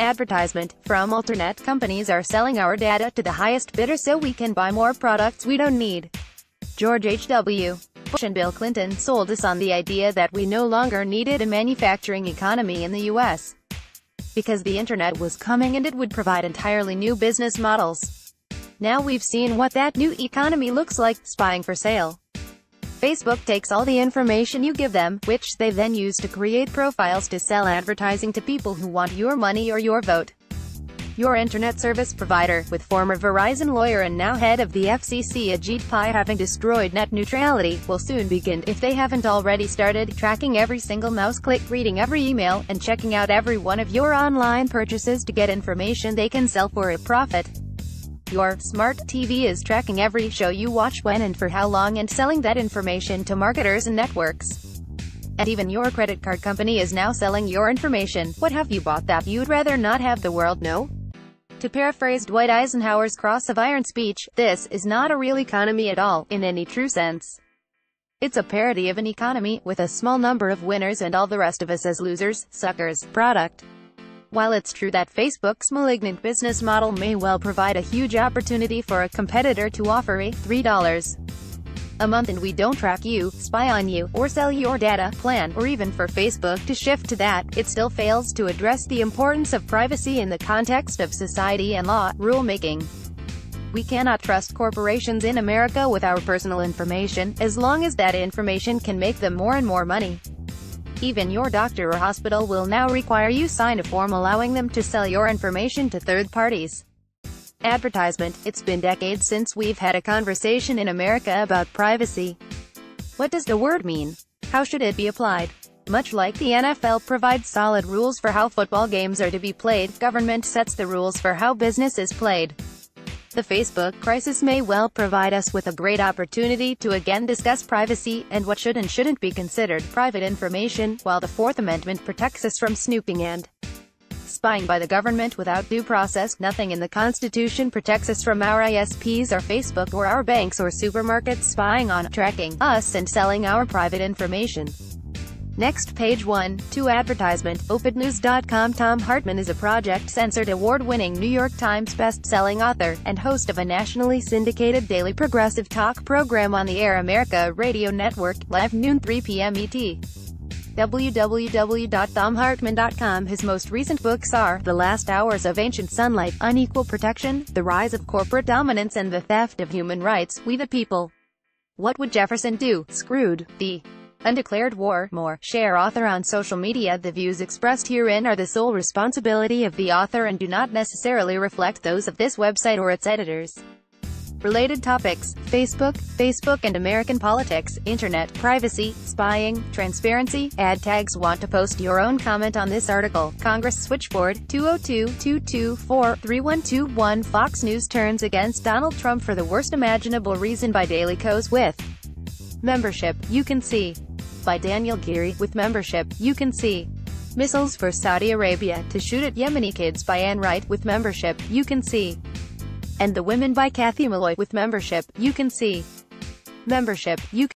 Advertisement from Alternet companies are selling our data to the highest bidder so we can buy more products we don't need. George H.W. Bush and Bill Clinton sold us on the idea that we no longer needed a manufacturing economy in the U.S. because the internet was coming and it would provide entirely new business models. Now we've seen what that new economy looks like, spying for sale. Facebook takes all the information you give them, which they then use to create profiles to sell advertising to people who want your money or your vote. Your internet service provider, with former Verizon lawyer and now head of the FCC Ajit Pai having destroyed net neutrality, will soon begin, if they haven't already started, tracking every single mouse click, reading every email, and checking out every one of your online purchases to get information they can sell for a profit. Your smart TV is tracking every show you watch when and for how long and selling that information to marketers and networks. And even your credit card company is now selling your information. What have you bought that you'd rather not have the world know? To paraphrase Dwight Eisenhower's Cross of Iron speech, this is not a real economy at all, in any true sense. It's a parody of an economy, with a small number of winners and all the rest of us as losers, suckers, product. While it's true that Facebook's malignant business model may well provide a huge opportunity for a competitor to offer a $3 a month and we don't track you, spy on you, or sell your data plan, or even for Facebook to shift to that, it still fails to address the importance of privacy in the context of society and law, rulemaking. We cannot trust corporations in America with our personal information, as long as that information can make them more and more money. Even your doctor or hospital will now require you sign a form allowing them to sell your information to third parties. Advertisement It's been decades since we've had a conversation in America about privacy. What does the word mean? How should it be applied? Much like the NFL provides solid rules for how football games are to be played, government sets the rules for how business is played. The Facebook crisis may well provide us with a great opportunity to again discuss privacy, and what should and shouldn't be considered private information, while the Fourth Amendment protects us from snooping and spying by the government without due process. Nothing in the Constitution protects us from our ISPs or Facebook or our banks or supermarkets spying on, tracking us and selling our private information. Next page 1, 2 advertisement, OpEdNews.com Thom Hartmann is a Project Censored award-winning New York Times best-selling author, and host of a nationally syndicated daily progressive talk program on the Air America radio network, live noon 3 p.m. ET www.thomhartmann.com His most recent books are, The Last Hours of Ancient Sunlight, Unequal Protection, The Rise of Corporate Dominance and the Theft of Human Rights, We the People. What Would Jefferson Do? Screwed. The Undeclared War. More. Share author on social media. The views expressed herein are the sole responsibility of the author and do not necessarily reflect those of this website or its editors. Related topics, Facebook, Facebook and American politics, Internet, privacy, spying, transparency, ad tags Want to post your own comment on this article, Congress Switchboard, 202-224-3121 Fox News turns against Donald Trump for the worst imaginable reason by Daily Kos with membership, you can see by Daniel Geary, with membership, you can see. Missiles for Saudi Arabia to shoot at Yemeni kids by Anne Wright, with membership, you can see. And The Women by Kathy Malloy, with membership, you can see. Membership, you can